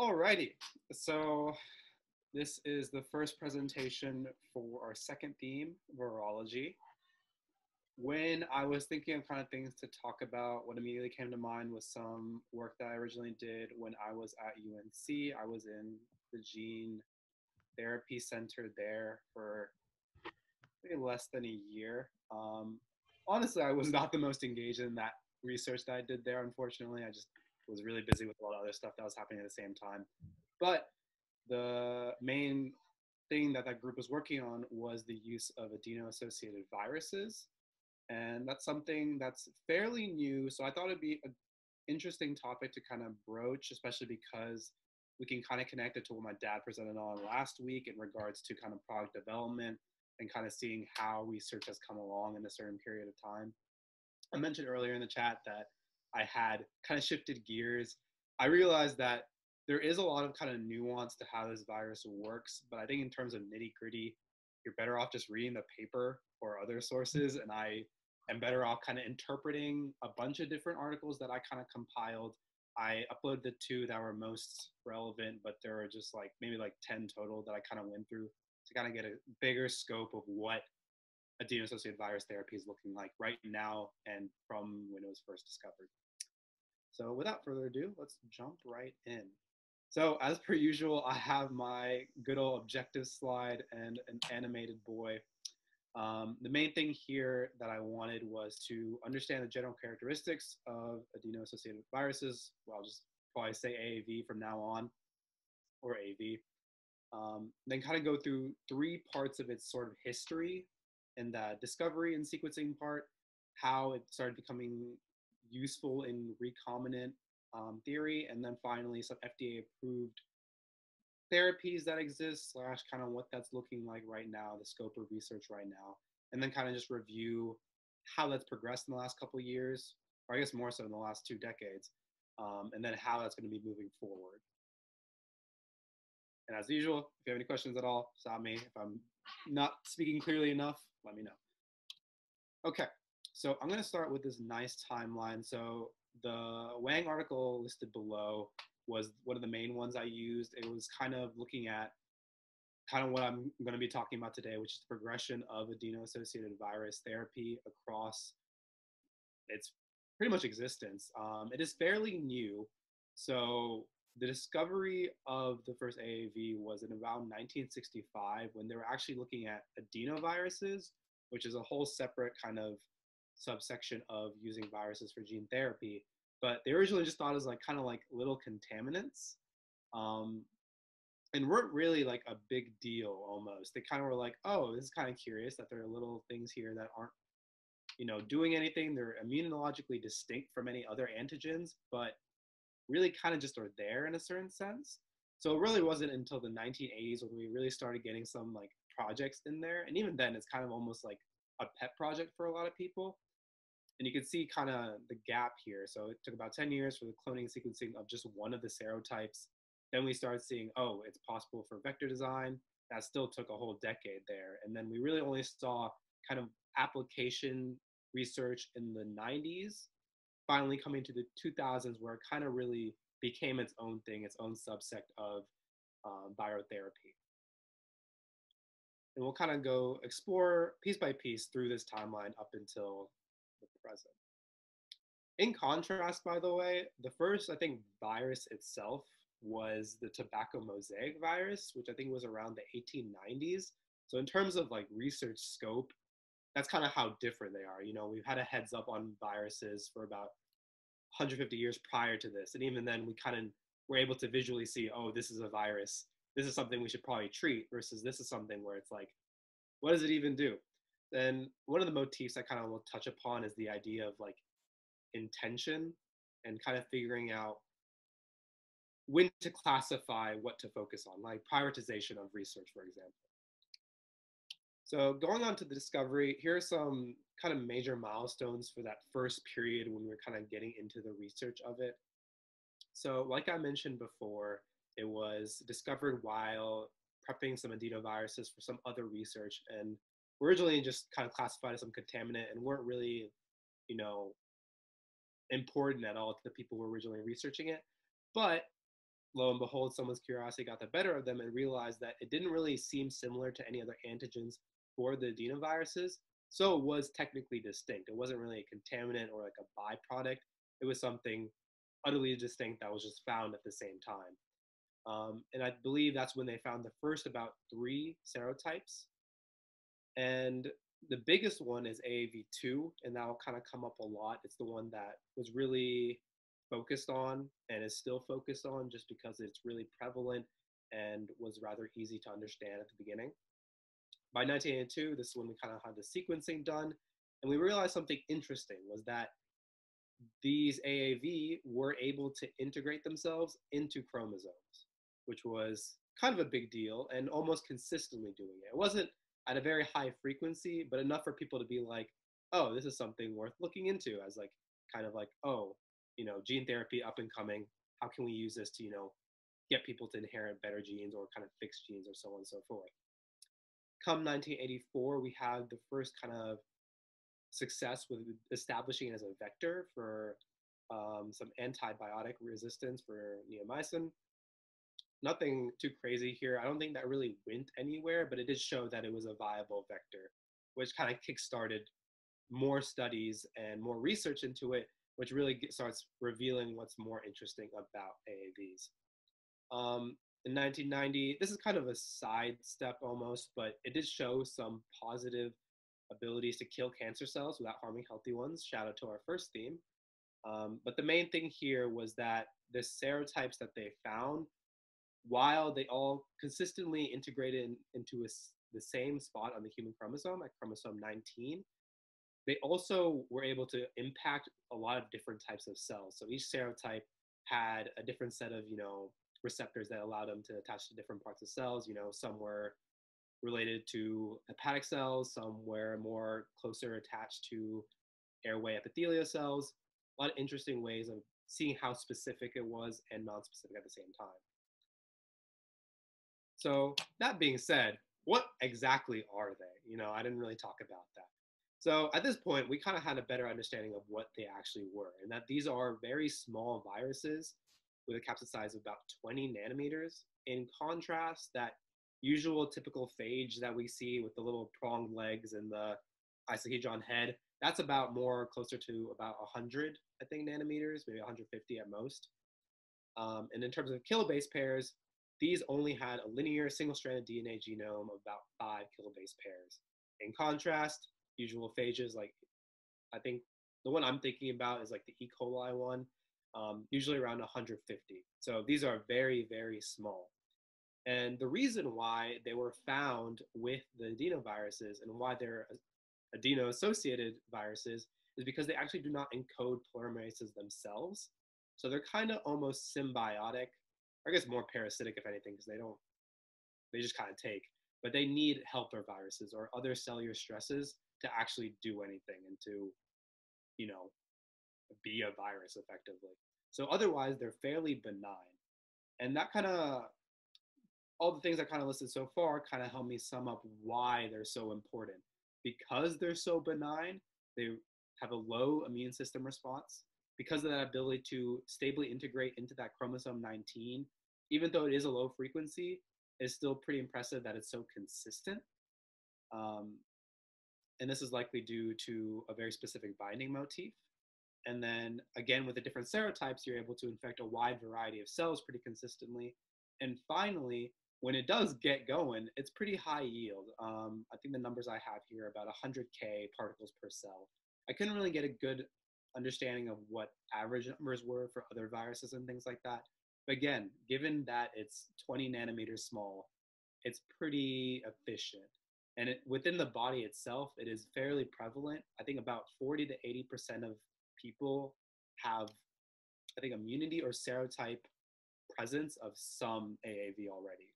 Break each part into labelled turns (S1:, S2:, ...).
S1: Alrighty, so this is the first presentation for our second theme, virology. When I was thinking of kind of things to talk about, what immediately came to mind was some work that I originally did when I was at UNC. I was in the gene therapy center there for maybe less than a year. Um, honestly, I was not the most engaged in that research that I did there, unfortunately. I just was really busy with a lot of other stuff that was happening at the same time. But the main thing that that group was working on was the use of adeno-associated viruses. And that's something that's fairly new. So I thought it'd be an interesting topic to kind of broach, especially because we can kind of connect it to what my dad presented on last week in regards to kind of product development and kind of seeing how research has come along in a certain period of time. I mentioned earlier in the chat that I had kind of shifted gears. I realized that there is a lot of kind of nuance to how this virus works, but I think in terms of nitty gritty, you're better off just reading the paper or other sources. And I am better off kind of interpreting a bunch of different articles that I kind of compiled. I uploaded the two that were most relevant, but there were just like maybe like 10 total that I kind of went through to kind of get a bigger scope of what adeno-associated virus therapy is looking like right now and from when it was first discovered. So without further ado, let's jump right in. So as per usual, I have my good old objective slide and an animated boy. Um, the main thing here that I wanted was to understand the general characteristics of adeno-associated viruses. Well, I'll just probably say AAV from now on, or AV. Um, then kind of go through three parts of its sort of history and the discovery and sequencing part, how it started becoming useful in recombinant um, theory, and then finally some FDA approved therapies that exist slash kind of what that's looking like right now, the scope of research right now, and then kind of just review how that's progressed in the last couple years, or I guess more so in the last two decades, um, and then how that's going to be moving forward. And as usual, if you have any questions at all, stop me. If I'm not speaking clearly enough, let me know. Okay, so I'm going to start with this nice timeline. So the Wang article listed below was one of the main ones I used. It was kind of looking at kind of what I'm going to be talking about today, which is the progression of adeno-associated virus therapy across its pretty much existence. Um, it is fairly new. So the discovery of the first AAV was in around 1965 when they were actually looking at adenoviruses, which is a whole separate kind of subsection of using viruses for gene therapy. But they originally just thought as like kind of like little contaminants. Um, and weren't really like a big deal almost. They kind of were like, oh, this is kind of curious that there are little things here that aren't, you know, doing anything. They're immunologically distinct from any other antigens, but really kind of just are there in a certain sense. So it really wasn't until the 1980s when we really started getting some like projects in there. And even then, it's kind of almost like a pet project for a lot of people. And you can see kind of the gap here. So it took about 10 years for the cloning sequencing of just one of the serotypes. Then we started seeing, oh, it's possible for vector design. That still took a whole decade there. And then we really only saw kind of application research in the 90s finally coming to the 2000s where it kind of really became its own thing, its own subsect of um, biotherapy. And we'll kind of go explore piece by piece through this timeline up until the present. In contrast, by the way, the first, I think, virus itself was the tobacco mosaic virus, which I think was around the 1890s. So in terms of like research scope, that's kind of how different they are. You know, we've had a heads up on viruses for about 150 years prior to this, and even then, we kind of were able to visually see, oh, this is a virus. This is something we should probably treat. Versus this is something where it's like, what does it even do? Then one of the motifs I kind of will touch upon is the idea of like intention and kind of figuring out when to classify what to focus on, like prioritization of research, for example. So going on to the discovery, here are some kind of major milestones for that first period when we are kind of getting into the research of it. So like I mentioned before, it was discovered while prepping some adenoviruses for some other research and originally just kind of classified as some contaminant and weren't really, you know, important at all to the people who were originally researching it. But lo and behold, someone's curiosity got the better of them and realized that it didn't really seem similar to any other antigens for the adenoviruses. So it was technically distinct. It wasn't really a contaminant or like a byproduct. It was something utterly distinct that was just found at the same time. Um, and I believe that's when they found the first about three serotypes. And the biggest one is AAV2, and that'll kind of come up a lot. It's the one that was really focused on and is still focused on just because it's really prevalent and was rather easy to understand at the beginning. By 1982, this is when we kind of had the sequencing done, and we realized something interesting was that these AAV were able to integrate themselves into chromosomes, which was kind of a big deal and almost consistently doing it. It wasn't at a very high frequency, but enough for people to be like, oh, this is something worth looking into as like kind of like, oh, you know, gene therapy up and coming. How can we use this to, you know, get people to inherit better genes or kind of fix genes or so on and so forth. Come 1984, we had the first kind of success with establishing it as a vector for um, some antibiotic resistance for neomycin. Nothing too crazy here. I don't think that really went anywhere, but it did show that it was a viable vector, which kind of kickstarted more studies and more research into it which really starts revealing what's more interesting about AAVs. Um, in 1990, this is kind of a sidestep almost, but it did show some positive abilities to kill cancer cells without harming healthy ones. Shout out to our first theme. Um, but the main thing here was that the serotypes that they found, while they all consistently integrated in, into a, the same spot on the human chromosome, at chromosome 19, they also were able to impact a lot of different types of cells. So each serotype had a different set of, you know, receptors that allowed them to attach to different parts of cells. You know, some were related to hepatic cells, some were more closer attached to airway epithelial cells. A lot of interesting ways of seeing how specific it was and non-specific at the same time. So that being said, what exactly are they? You know, I didn't really talk about that. So at this point, we kind of had a better understanding of what they actually were, and that these are very small viruses with a capsid size of about 20 nanometers. In contrast, that usual typical phage that we see with the little pronged legs and the icosahedron head, that's about more closer to about 100, I think, nanometers, maybe 150 at most. Um, and in terms of kilobase pairs, these only had a linear single-stranded DNA genome of about five kilobase pairs. In contrast, usual phages. Like I think the one I'm thinking about is like the E. coli one, um, usually around 150. So these are very, very small. And the reason why they were found with the adenoviruses and why they're adeno-associated viruses is because they actually do not encode polymerases themselves. So they're kind of almost symbiotic, I guess more parasitic if anything, because they don't, they just kind of take. But they need helper viruses or other cellular stresses to actually do anything and to, you know, be a virus effectively. So otherwise, they're fairly benign. And that kind of, all the things I kind of listed so far kind of help me sum up why they're so important. Because they're so benign, they have a low immune system response. Because of that ability to stably integrate into that chromosome 19, even though it is a low frequency, it's still pretty impressive that it's so consistent. Um, and this is likely due to a very specific binding motif. And then again, with the different serotypes, you're able to infect a wide variety of cells pretty consistently. And finally, when it does get going, it's pretty high yield. Um, I think the numbers I have here are about 100K particles per cell. I couldn't really get a good understanding of what average numbers were for other viruses and things like that. Again, given that it's 20 nanometers small, it's pretty efficient. And it, within the body itself it is fairly prevalent. I think about 40 to 80 percent of people have i think immunity or serotype presence of some aav already.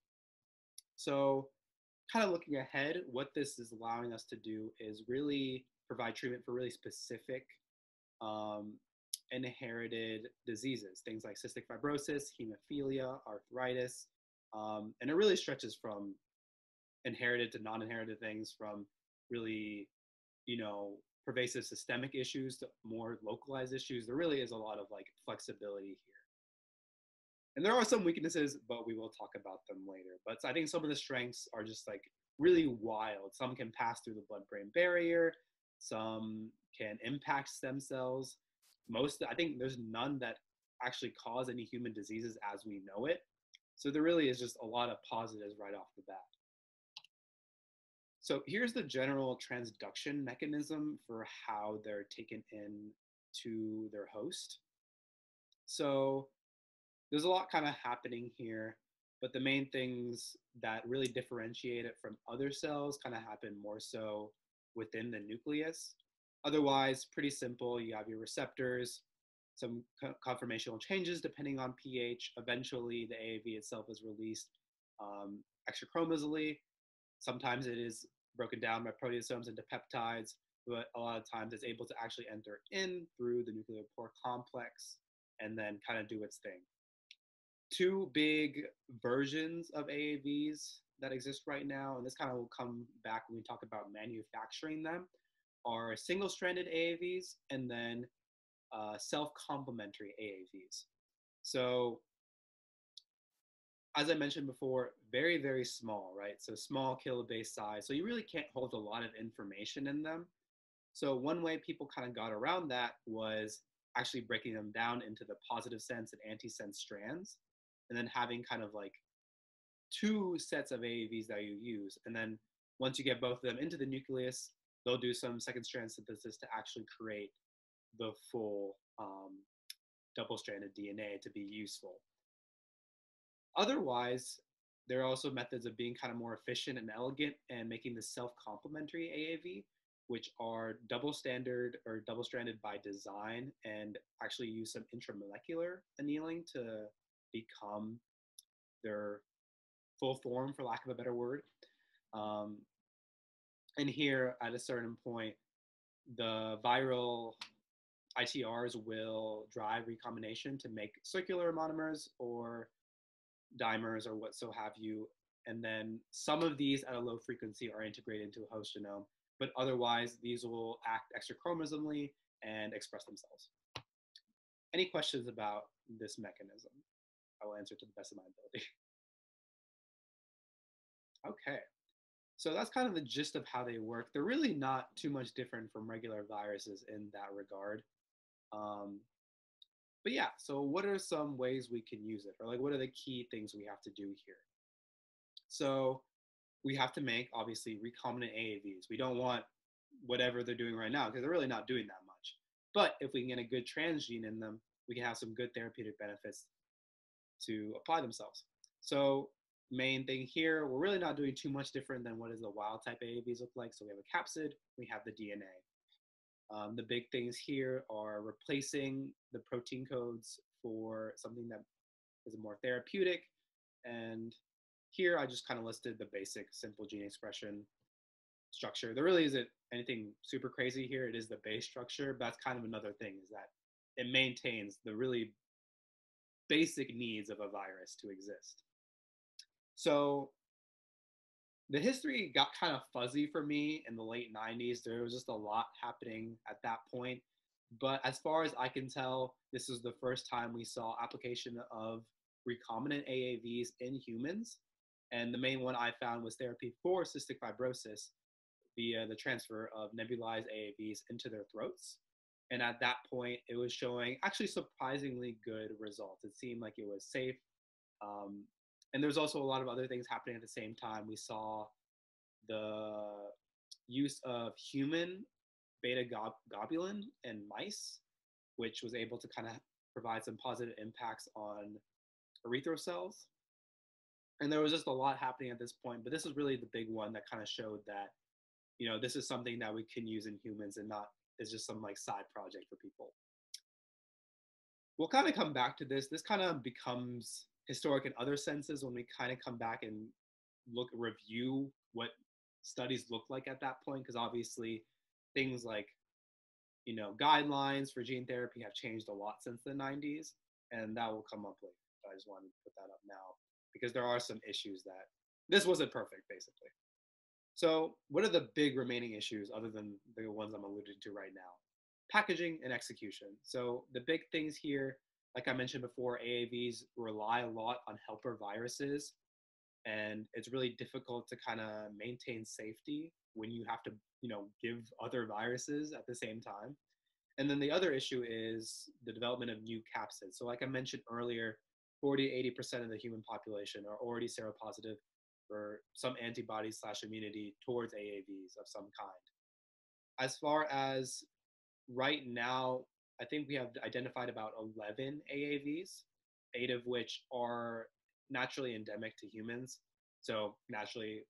S1: So kind of looking ahead what this is allowing us to do is really provide treatment for really specific um, inherited diseases things like cystic fibrosis hemophilia arthritis um, and it really stretches from inherited to non-inherited things from really, you know, pervasive systemic issues to more localized issues. There really is a lot of like flexibility here. And there are some weaknesses, but we will talk about them later. But I think some of the strengths are just like really wild. Some can pass through the blood brain barrier, some can impact stem cells. Most, I think there's none that actually cause any human diseases as we know it. So there really is just a lot of positives right off the bat. So here's the general transduction mechanism for how they're taken in to their host. So there's a lot kind of happening here, but the main things that really differentiate it from other cells kind of happen more so within the nucleus. Otherwise, pretty simple. You have your receptors, some conformational changes depending on pH. Eventually, the AAV itself is released um, extrachromosally. Sometimes it is broken down by proteasomes into peptides, but a lot of times it's able to actually enter in through the nuclear pore complex and then kind of do its thing. Two big versions of AAVs that exist right now, and this kind of will come back when we talk about manufacturing them, are single stranded AAVs and then uh, self complementary AAVs. So, as I mentioned before, very, very small, right? So, small kilobase size. So, you really can't hold a lot of information in them. So, one way people kind of got around that was actually breaking them down into the positive sense and anti-sense strands, and then having kind of like two sets of AAVs that you use. And then once you get both of them into the nucleus, they'll do some second strand synthesis to actually create the full um, double-stranded DNA to be useful. Otherwise, there are also methods of being kind of more efficient and elegant and making the self-complementary AAV, which are double standard or double stranded by design and actually use some intramolecular annealing to become their full form, for lack of a better word. Um, and here at a certain point, the viral ITRs will drive recombination to make circular monomers or dimers or what so have you. And then some of these at a low frequency are integrated into a host genome, but otherwise these will act extrachromosomally and express themselves. Any questions about this mechanism? I will answer to the best of my ability. okay. So that's kind of the gist of how they work. They're really not too much different from regular viruses in that regard. Um, but yeah, so what are some ways we can use it? Or like what are the key things we have to do here? So we have to make obviously recombinant AAVs. We don't want whatever they're doing right now because they're really not doing that much. But if we can get a good transgene in them, we can have some good therapeutic benefits to apply themselves. So main thing here, we're really not doing too much different than what is the wild type AAVs look like. So we have a capsid, we have the DNA. Um, the big things here are replacing the protein codes for something that is more therapeutic. And here I just kind of listed the basic simple gene expression structure. There really isn't anything super crazy here. It is the base structure, but that's kind of another thing is that it maintains the really basic needs of a virus to exist. So the history got kind of fuzzy for me in the late 90s. There was just a lot happening at that point. But as far as I can tell, this is the first time we saw application of recombinant AAVs in humans. And the main one I found was therapy for cystic fibrosis via the transfer of nebulized AAVs into their throats. And at that point, it was showing actually surprisingly good results. It seemed like it was safe. Um, and there's also a lot of other things happening at the same time. We saw the use of human beta globulin in mice, which was able to kind of provide some positive impacts on erythrocells. cells. And there was just a lot happening at this point, but this is really the big one that kind of showed that, you know, this is something that we can use in humans and not is just some like side project for people. We'll kind of come back to this. This kind of becomes historic in other senses when we kind of come back and look review what studies look like at that point because obviously things like you know guidelines for gene therapy have changed a lot since the 90s and that will come up later but i just wanted to put that up now because there are some issues that this wasn't perfect basically. So what are the big remaining issues other than the ones i'm alluding to right now? Packaging and execution. So the big things here like I mentioned before, AAVs rely a lot on helper viruses, and it's really difficult to kind of maintain safety when you have to, you know, give other viruses at the same time. And then the other issue is the development of new capsids. So, like I mentioned earlier, 40 80% of the human population are already seropositive for some antibodies slash immunity towards AAVs of some kind. As far as right now, I think we have identified about 11 AAVs, eight of which are naturally endemic to humans. So naturally,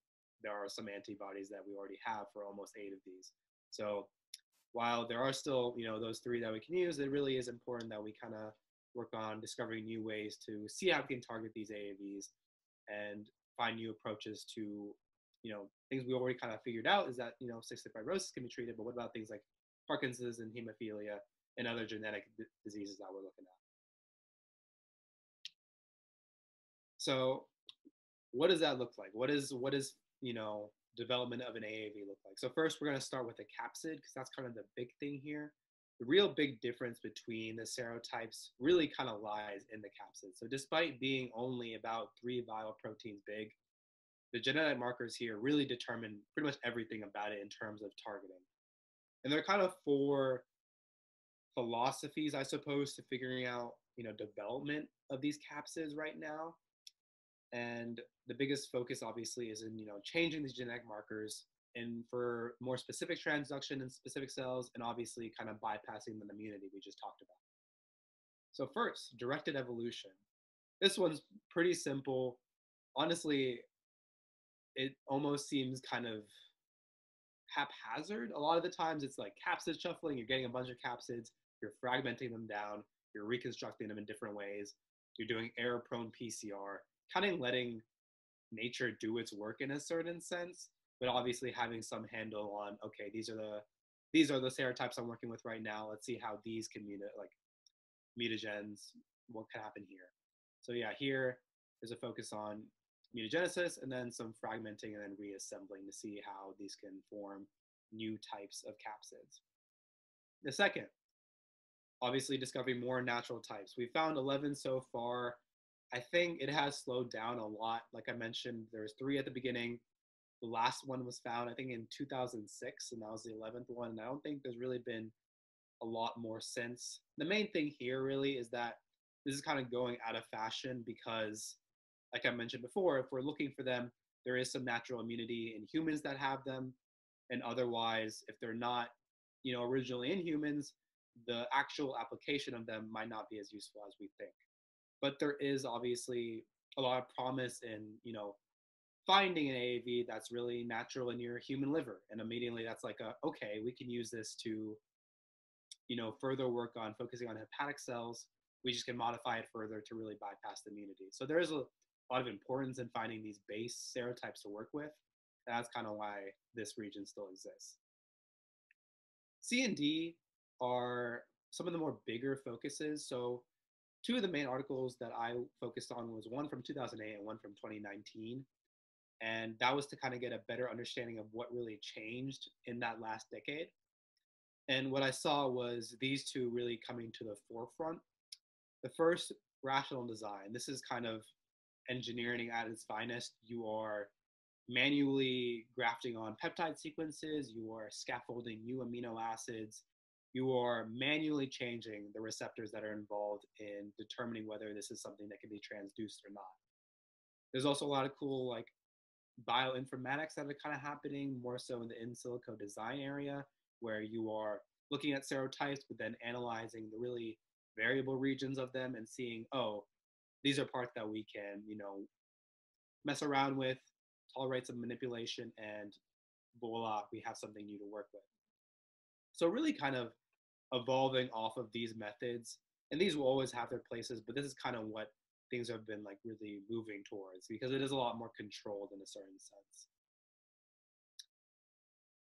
S1: there are some antibodies that we already have for almost eight of these. So while there are still, you know, those three that we can use, it really is important that we kind of work on discovering new ways to see how we can target these AAVs and find new approaches to, you know, things we already kind of figured out is that, you know, cystic fibrosis can be treated, but what about things like Parkinson's and hemophilia and other genetic d- diseases that we're looking at? So what does that look like? What is, what is, you know, development of an AAV look like? So first we're going to start with a capsid because that's kind of the big thing here the real big difference between the serotypes really kind of lies in the capsid. So despite being only about three viral proteins big, the genetic markers here really determine pretty much everything about it in terms of targeting. And there are kind of four philosophies, I suppose, to figuring out, you know, development of these capsids right now. And the biggest focus obviously is in, you know, changing these genetic markers and for more specific transduction in specific cells, and obviously kind of bypassing the immunity we just talked about. So first, directed evolution. This one's pretty simple. Honestly, it almost seems kind of haphazard. A lot of the times it's like capsid shuffling, you're getting a bunch of capsids, you're fragmenting them down, you're reconstructing them in different ways, you're doing error prone PCR, kind of letting nature do its work in a certain sense but obviously having some handle on okay these are the these are the serotypes i'm working with right now. Let's see how these can muta- like mutagens what can happen here. So yeah here is a focus on mutagenesis and then some fragmenting and then reassembling to see how these can form new types of capsids. The second obviously discovering more natural types we found 11 so far i think it has slowed down a lot like i mentioned there was three at the beginning the last one was found, I think, in 2006, and that was the 11th one. And I don't think there's really been a lot more since. The main thing here really is that this is kind of going out of fashion because, like I mentioned before, if we're looking for them, there is some natural immunity in humans that have them, and otherwise, if they're not, you know, originally in humans, the actual application of them might not be as useful as we think. But there is obviously a lot of promise in, you know, finding an AAV that's really natural in your human liver. And immediately that's like, a, okay, we can use this to, you know, further work on focusing on hepatic cells. We just can modify it further to really bypass the immunity. So there is a lot of importance in finding these base serotypes to work with. That's kind of why this region still exists. C and D are some of the more bigger focuses. So two of the main articles that I focused on was one from 2008 and one from 2019 and that was to kind of get a better understanding of what really changed in that last decade. And what I saw was these two really coming to the forefront. The first, rational design. This is kind of engineering at its finest. You are manually grafting on peptide sequences, you are scaffolding new amino acids, you are manually changing the receptors that are involved in determining whether this is something that can be transduced or not. There's also a lot of cool like bioinformatics that are kind of happening more so in the in silico design area, where you are looking at serotypes, but then analyzing the really variable regions of them and seeing, oh, these are parts that we can, you know, mess around with, tolerate some manipulation, and voila, we have something new to work with. So really kind of evolving off of these methods, and these will always have their places, but this is kind of what things have been like really moving towards because it is a lot more controlled in a certain sense.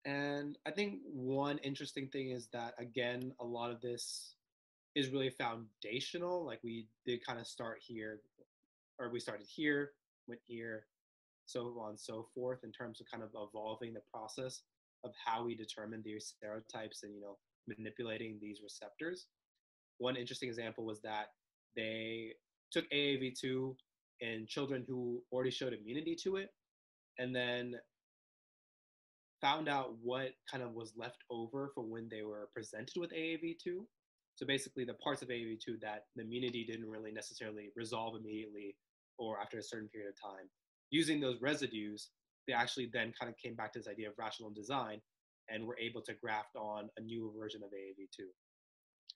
S1: And I think one interesting thing is that again, a lot of this is really foundational. Like we did kind of start here, or we started here, went here, so on so forth, in terms of kind of evolving the process of how we determine these stereotypes and you know manipulating these receptors. One interesting example was that they took AAV2 in children who already showed immunity to it, and then found out what kind of was left over for when they were presented with AAV2. So basically, the parts of AAV2 that the immunity didn't really necessarily resolve immediately or after a certain period of time. Using those residues, they actually then kind of came back to this idea of rational design and were able to graft on a newer version of AAV2.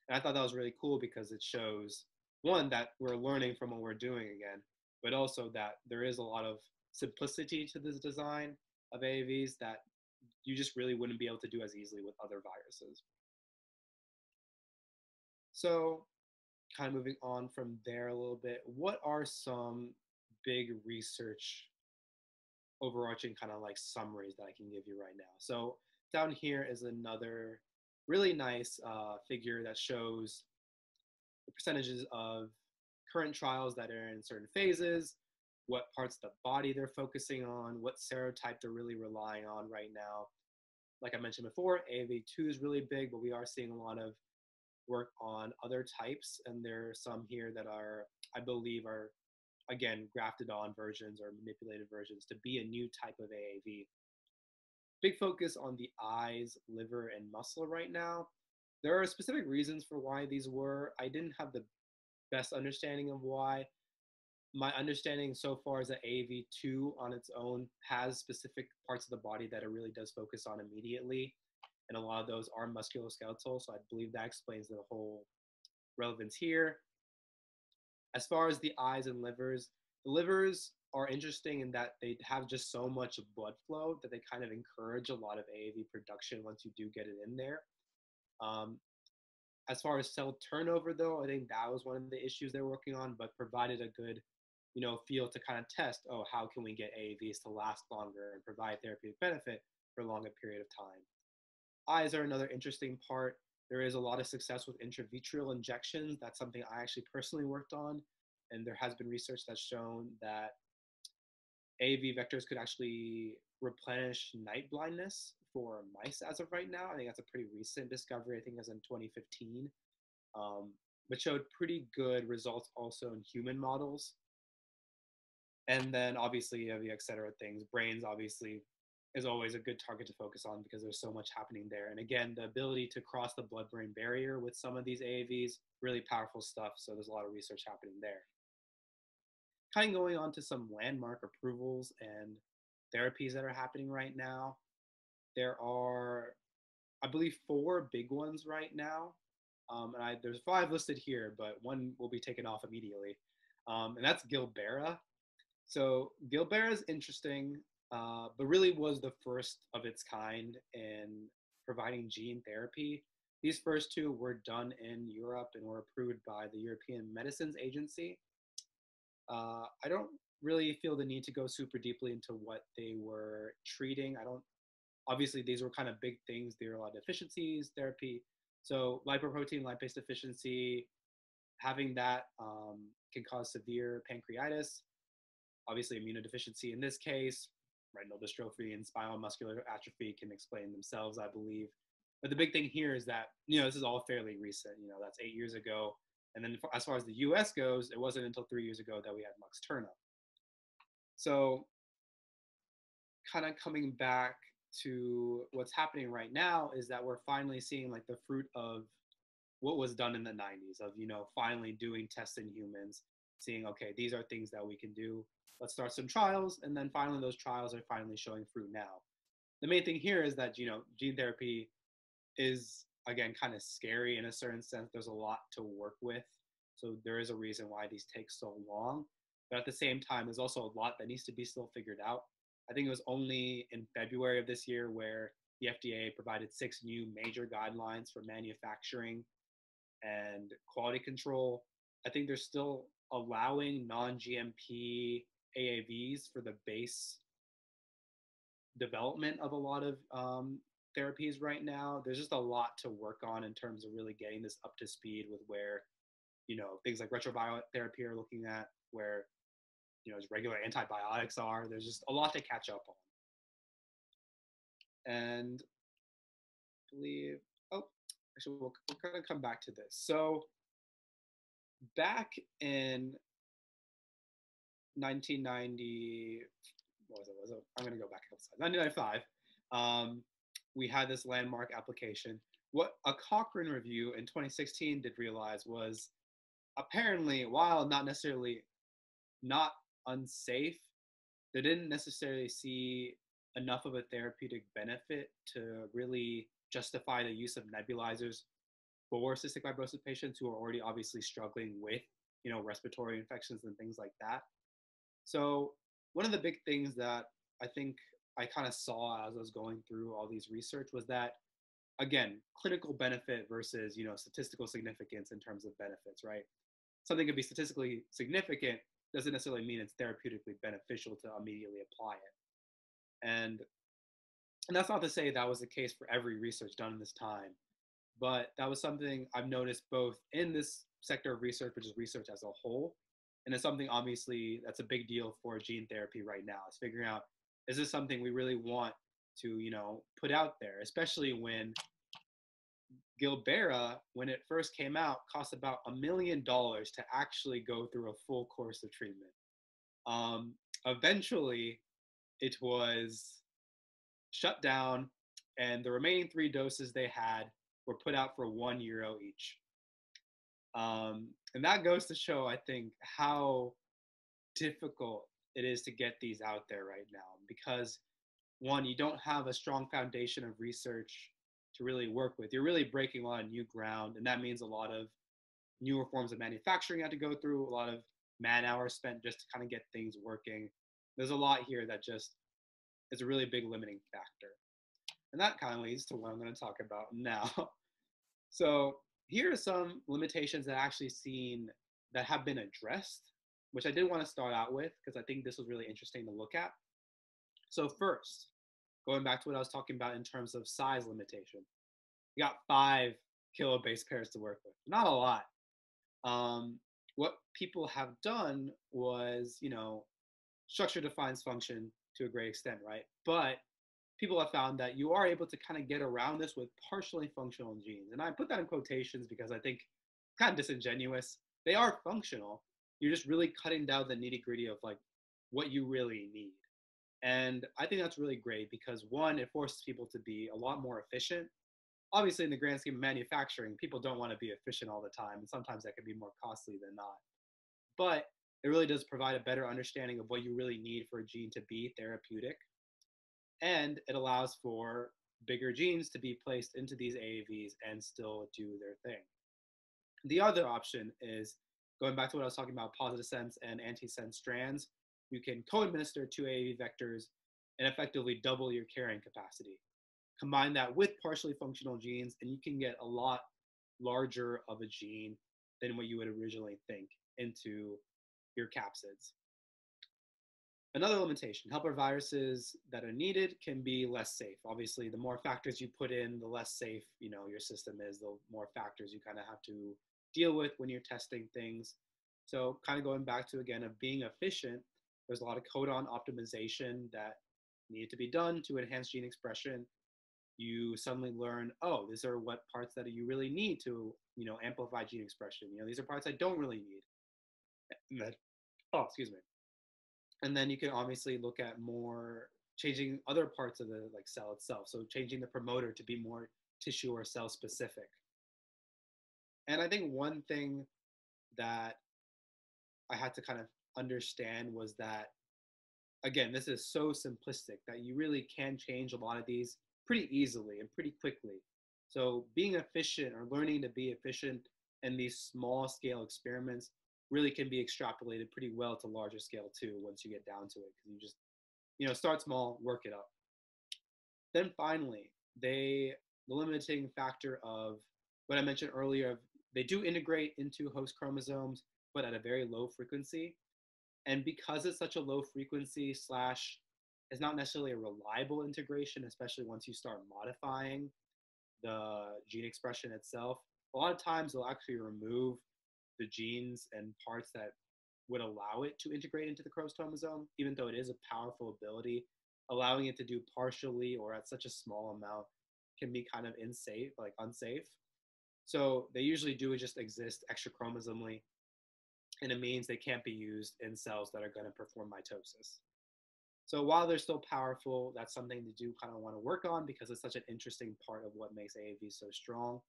S1: And I thought that was really cool because it shows one that we're learning from what we're doing again, but also that there is a lot of simplicity to this design of AAVs that you just really wouldn't be able to do as easily with other viruses. So, kind of moving on from there a little bit, what are some big research overarching kind of like summaries that I can give you right now? So, down here is another really nice uh, figure that shows the percentages of current trials that are in certain phases, what parts of the body they're focusing on, what serotype they're really relying on right now. Like I mentioned before, AAV2 is really big, but we are seeing a lot of work on other types, and there are some here that are, I believe, are again grafted on versions or manipulated versions to be a new type of AAV. Big focus on the eyes, liver, and muscle right now. There are specific reasons for why these were. I didn't have the best understanding of why. My understanding so far is that AAV2 on its own has specific parts of the body that it really does focus on immediately. And a lot of those are musculoskeletal. So I believe that explains the whole relevance here. As far as the eyes and livers, the livers are interesting in that they have just so much blood flow that they kind of encourage a lot of AAV production once you do get it in there. Um, as far as cell turnover, though, I think that was one of the issues they're working on, but provided a good, you know, field to kind of test. Oh, how can we get AAVs to last longer and provide therapeutic benefit for a longer period of time? Eyes are another interesting part. There is a lot of success with intravitreal injections. That's something I actually personally worked on, and there has been research that's shown that AAV vectors could actually replenish night blindness for mice as of right now. I think that's a pretty recent discovery. I think as in 2015, um, but showed pretty good results also in human models. And then obviously you have the et cetera things. Brains obviously is always a good target to focus on because there's so much happening there. And again, the ability to cross the blood-brain barrier with some of these AAVs, really powerful stuff. So there's a lot of research happening there. Kind of going on to some landmark approvals and therapies that are happening right now. There are, I believe, four big ones right now. Um, and I, there's five listed here, but one will be taken off immediately. Um, and that's Gilbera. So Gilbera is interesting, uh, but really was the first of its kind in providing gene therapy. These first two were done in Europe and were approved by the European Medicines Agency. Uh, I don't really feel the need to go super deeply into what they were treating. I don't obviously these were kind of big things. There are a lot of deficiencies, therapy. So lipoprotein lipase deficiency, having that um, can cause severe pancreatitis. Obviously, immunodeficiency in this case, retinal dystrophy and spinal muscular atrophy can explain themselves, I believe. But the big thing here is that you know this is all fairly recent. You know that's eight years ago, and then as far as the U.S. goes, it wasn't until three years ago that we had Luxturna. So, kind of coming back to what's happening right now is that we're finally seeing like the fruit of what was done in the 90s of you know finally doing tests in humans seeing okay these are things that we can do let's start some trials and then finally those trials are finally showing fruit now the main thing here is that you know gene therapy is again kind of scary in a certain sense. There's a lot to work with. So there is a reason why these take so long. But at the same time there's also a lot that needs to be still figured out. I think it was only in February of this year where the FDA provided six new major guidelines for manufacturing and quality control. I think they're still allowing non GMP AAVs for the base development of a lot of um, therapies right now. There's just a lot to work on in terms of really getting this up to speed with where, you know, things like retroviral therapy are looking at, where you know, as regular antibiotics are. There's just a lot to catch up on. And I believe, oh, actually, we'll, we're going to come back to this. So back in 1990, what was it? Was it? I'm going to go back a couple slides. 1995, um, we had this landmark application. What a Cochrane review in 2016 did realize was apparently, while not necessarily not unsafe, they didn't necessarily see enough of a therapeutic benefit to really justify the use of nebulizers for cystic fibrosis patients who are already obviously struggling with, you know, respiratory infections and things like that. So one of the big things that I think I kind of saw as I was going through all these research was that again, clinical benefit versus, you know, statistical significance in terms of benefits, right? Something could be statistically significant doesn't necessarily mean it's therapeutically beneficial to immediately apply it. And and that's not to say that was the case for every research done in this time, but that was something I've noticed both in this sector of research, which is research as a whole, and it's something obviously that's a big deal for gene therapy right now. Is figuring out is this something we really want to you know put out there, especially when Gilbera, when it first came out, cost about a million dollars to actually go through a full course of treatment. Um, eventually, it was shut down, and the remaining three doses they had were put out for one euro each. Um, and that goes to show, I think, how difficult it is to get these out there right now because one, you don't have a strong foundation of research to really work with. You're really breaking a lot of new ground, and that means a lot of newer forms of manufacturing had to go through, a lot of man hours spent just to kind of get things working. There's a lot here that just is a really big limiting factor. And that kind of leads to what I'm going to talk about now. so here are some limitations that I actually seen that have been addressed, which I did want to start out with because I think this was really interesting to look at. So first, going back to what I was talking about in terms of size limitation, you got five kilo base pairs to work with. Not a lot. Um, what people have done was, you know, structure defines function to a great extent, right? But people have found that you are able to kind of get around this with partially functional genes. And I put that in quotations because I think kind of disingenuous. They are functional. You're just really cutting down the nitty gritty of like what you really need. And I think that's really great because one, it forces people to be a lot more efficient. Obviously, in the grand scheme of manufacturing, people don't want to be efficient all the time, and sometimes that can be more costly than not. But it really does provide a better understanding of what you really need for a gene to be therapeutic. And it allows for bigger genes to be placed into these AAVs and still do their thing. The other option is going back to what I was talking about positive sense and antisense strands. You can co administer two AAV vectors and effectively double your carrying capacity. Combine that with partially functional genes, and you can get a lot larger of a gene than what you would originally think into your capsids. Another limitation, helper viruses that are needed can be less safe. Obviously, the more factors you put in, the less safe, you know, your system is, the more factors you kind of have to deal with when you're testing things. So kind of going back to, again, of being efficient, there's a lot of codon optimization that needed to be done to enhance gene expression. You suddenly learn, oh, these are what parts that you really need to, you know, amplify gene expression. You know, these are parts I don't really need. that Oh, excuse me. And then you can obviously look at more changing other parts of the like cell itself. So changing the promoter to be more tissue or cell specific. And I think one thing that I had to kind of understand was that again, this is so simplistic that you really can change a lot of these pretty easily and pretty quickly. So being efficient or learning to be efficient in these small scale experiments really can be extrapolated pretty well to larger scale too once you get down to it because you just you know start small work it up then finally they the limiting factor of what i mentioned earlier they do integrate into host chromosomes but at a very low frequency and because it's such a low frequency slash it's not necessarily a reliable integration especially once you start modifying the gene expression itself a lot of times they'll actually remove the genes and parts that would allow it to integrate into the chromosome, even though it is a powerful ability, allowing it to do partially or at such a small amount can be kind of unsafe, like unsafe. So they usually do just exist extra chromosomally, and it means they can't be used in cells that are going to perform mitosis. So while they're still powerful, that's something to do kind of want to work on because it's such an interesting part of what makes AAV so strong.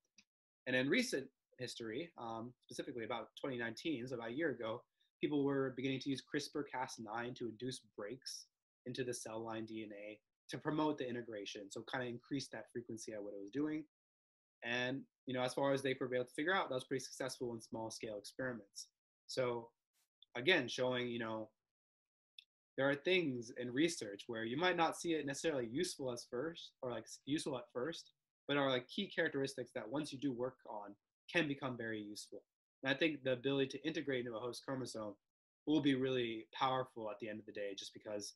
S1: And in recent history, um, specifically about 2019, so about a year ago, people were beginning to use CRISPR-Cas9 to induce breaks into the cell line DNA to promote the integration. So kind of increase that frequency at what it was doing. And you know, as far as they were able to figure out, that was pretty successful in small scale experiments. So again, showing, you know, there are things in research where you might not see it necessarily useful as first or like useful at first, but are like key characteristics that once you do work on can become very useful. And I think the ability to integrate into a host chromosome will be really powerful at the end of the day, just because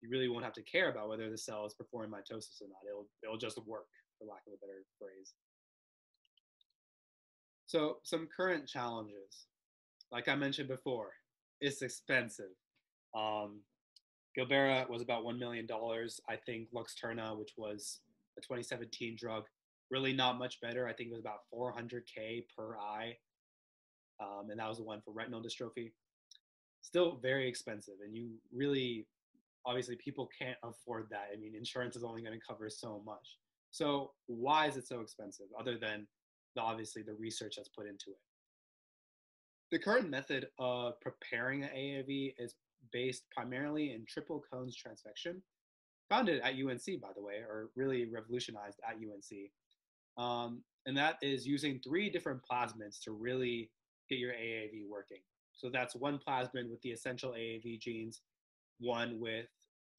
S1: you really won't have to care about whether the cell is performing mitosis or not. It'll it'll just work, for lack of a better phrase. So some current challenges, like I mentioned before, it's expensive. Um, Gilbera was about $1 million. I think Luxturna, which was a 2017 drug, really not much better. I think it was about 400K per eye. Um, and that was the one for retinal dystrophy. Still very expensive. And you really, obviously, people can't afford that. I mean, insurance is only going to cover so much. So, why is it so expensive, other than obviously the research that's put into it? The current method of preparing an AAV is based primarily in triple cones transfection, founded at UNC, by the way, or really revolutionized at UNC. Um, and that is using three different plasmids to really get your AAV working. So that's one plasmid with the essential AAV genes, one with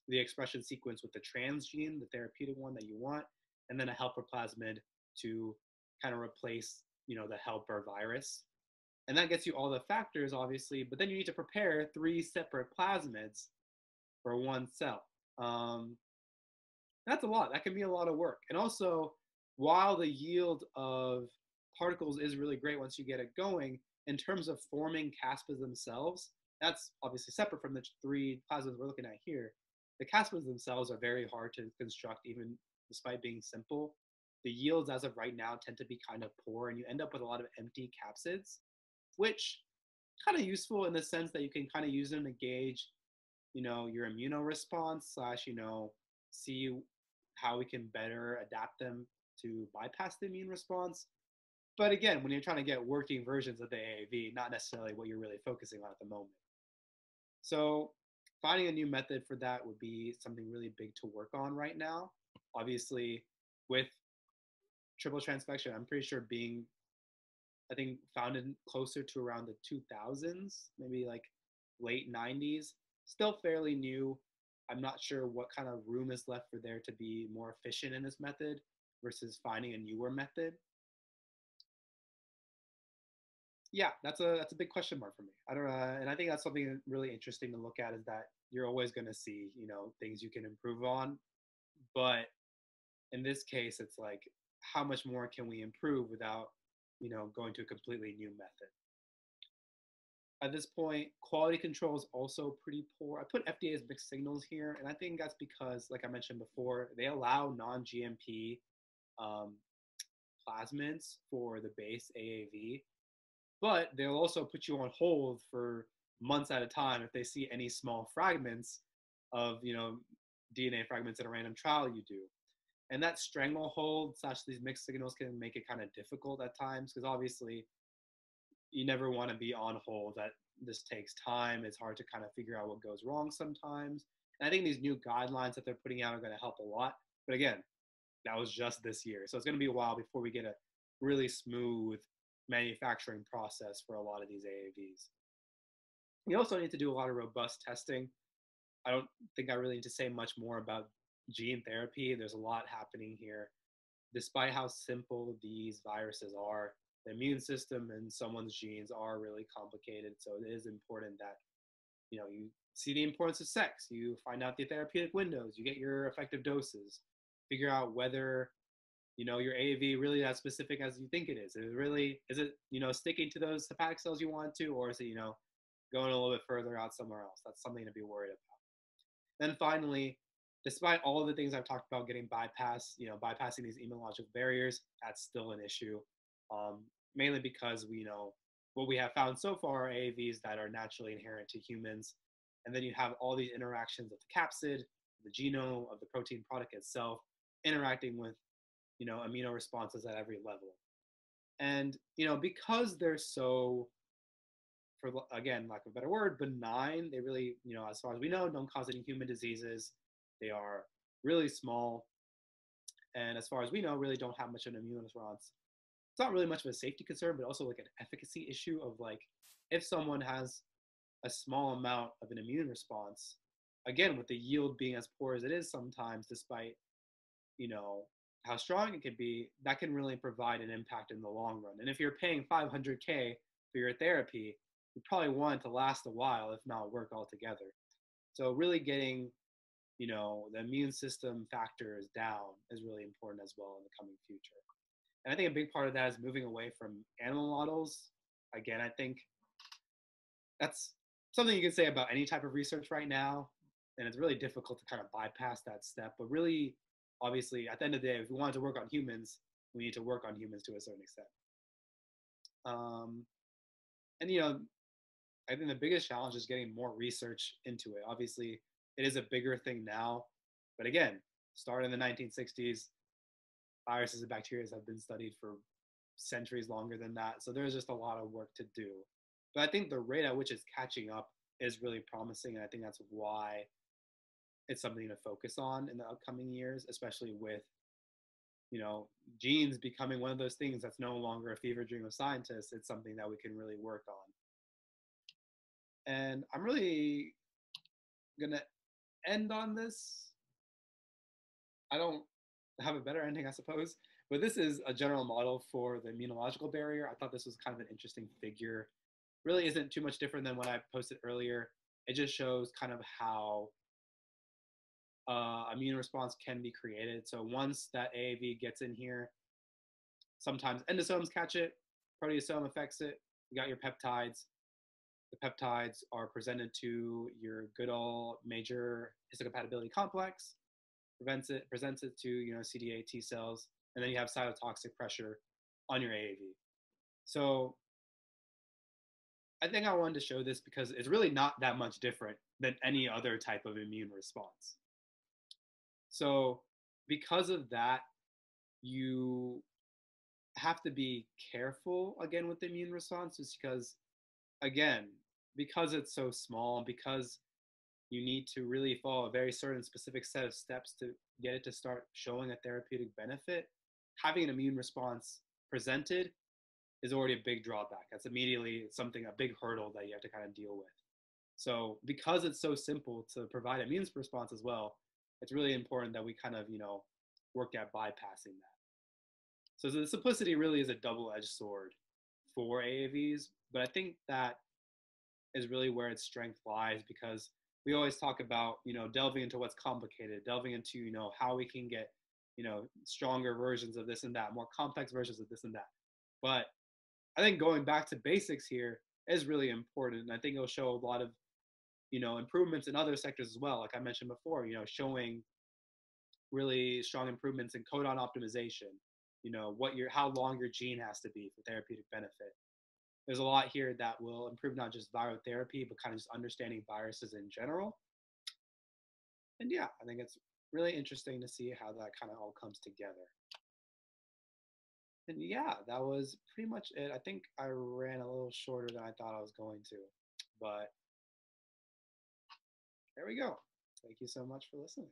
S1: the expression sequence with the transgene, the therapeutic one that you want, and then a helper plasmid to kind of replace, you know, the helper virus and that gets you all the factors, obviously, but then you need to prepare three separate plasmids for one cell. Um, that's a lot. That can be a lot of work. And also, while the yield of particles is really great once you get it going, in terms of forming caspase themselves, that's obviously separate from the three plasmids we're looking at here. The caspase themselves are very hard to construct, even despite being simple. The yields, as of right now, tend to be kind of poor, and you end up with a lot of empty capsids which kind of useful in the sense that you can kind of use them to gauge, you know, your immunoresponse slash, you know, see how we can better adapt them to bypass the immune response. But again, when you're trying to get working versions of the AAV, not necessarily what you're really focusing on at the moment. So finding a new method for that would be something really big to work on right now. Obviously, with triple transfection, I'm pretty sure being I think founded closer to around the 2000s, maybe like late 90s. Still fairly new. I'm not sure what kind of room is left for there to be more efficient in this method versus finding a newer method. Yeah, that's a that's a big question mark for me. I don't know, and I think that's something really interesting to look at is that you're always going to see, you know, things you can improve on, but in this case, it's like how much more can we improve without you know, going to a completely new method. At this point, quality control is also pretty poor. I put FDA as mixed signals here, and I think that's because, like I mentioned before, they allow non-GMP um, plasmids for the base AAV, but they'll also put you on hold for months at a time if they see any small fragments of, you know, DNA fragments in a random trial you do and that stranglehold slash these mixed signals can make it kind of difficult at times because obviously you never want to be on hold that this takes time it's hard to kind of figure out what goes wrong sometimes. And i think these new guidelines that they're putting out are going to help a lot but again that was just this year so it's going to be a while before we get a really smooth manufacturing process for a lot of these aavs we also need to do a lot of robust testing. I don't think i really need to say much more about gene therapy, there's a lot happening here. Despite how simple these viruses are, the immune system and someone's genes are really complicated. So it is important that you know you see the importance of sex, you find out the therapeutic windows, you get your effective doses, figure out whether you know your AAV really as specific as you think it is. Is it really is it you know sticking to those hepatic cells you want to, or is it you know going a little bit further out somewhere else? That's something to be worried about. Then finally, despite all the things I've talked about getting bypassed, you know, bypassing these immunological barriers, that's still an issue. Um, mainly because we know what we have found so far are AAVs that are naturally inherent to humans. And then you have all these interactions of the capsid, the genome, of the protein product itself, interacting with, you know, amino responses at every level. And, you know, because they're so, for again, lack of a better word, benign, they really, you know, as far as we know, don't cause any human diseases. They are really small. And as far as we know, really don't have much of an immune response it's not really much of a safety concern, but also like an efficacy issue of like if someone has a small amount of an immune response, again with the yield being as poor as it is sometimes, despite you know how strong it can be, that can really provide an impact in the long run. And if you're paying 500k for your therapy, you probably want it to last a while, if not work altogether. So really getting you know the immune system factors down is really important as well in the coming future. And I think a big part of that is moving away from animal models. Again, I think that's something you can say about any type of research right now. And it's really difficult to kind of bypass that step. But really, obviously, at the end of the day, if we wanted to work on humans, we need to work on humans to a certain extent. Um, and, you know, I think the biggest challenge is getting more research into it. Obviously, it is a bigger thing now. But again, started in the 1960s, viruses and bacteria have been studied for centuries longer than that. So there's just a lot of work to do. But I think the rate at which it's catching up is really promising. And I think that's why it's something to focus on in the upcoming years, especially with, you know, genes becoming one of those things that's no longer a fever dream of scientists. It's something that we can really work on. And I'm really gonna end on this. I don't have a better ending, I suppose. But this is a general model for the immunological barrier. I thought this was kind of an interesting figure. Really isn't too much different than what I posted earlier. It just shows kind of how uh, immune response can be created. So once that AAV gets in here, sometimes endosomes catch it, proteasome affects it. You got your peptides. The peptides are presented to your good old major histocompatibility complex prevents it, presents it to you know CD8 T cells, and then you have cytotoxic pressure on your AAV. So I think I wanted to show this because it's really not that much different than any other type of immune response. So because of that, you have to be careful again with the immune response just because again because it's so small and because you need to really follow a very certain specific set of steps to get it to start showing a therapeutic benefit. Having an immune response presented is already a big drawback. That's immediately something, a big hurdle that you have to kind of deal with. So because it's so simple to provide immune response as well, it's really important that we kind of, you know, work at bypassing that. So the simplicity really is a double-edged sword for AAVs, but I think that is really where its strength lies because we always talk about you know delving into what's complicated delving into you know how we can get you know stronger versions of this and that more complex versions of this and that. But i think going back to basics here is really important and i think it'll show a lot of you know improvements in other sectors as well like i mentioned before you know showing really strong improvements in codon optimization you know what your how long your gene has to be for therapeutic benefit there's a lot here that will improve not just viral therapy, but kind of just understanding viruses in general. And yeah, I think it's really interesting to see how that kind of all comes together. And yeah, that was pretty much it. I think I ran a little shorter than I thought I was going to, but there we go. Thank you so much for listening.